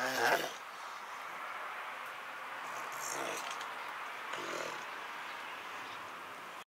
아.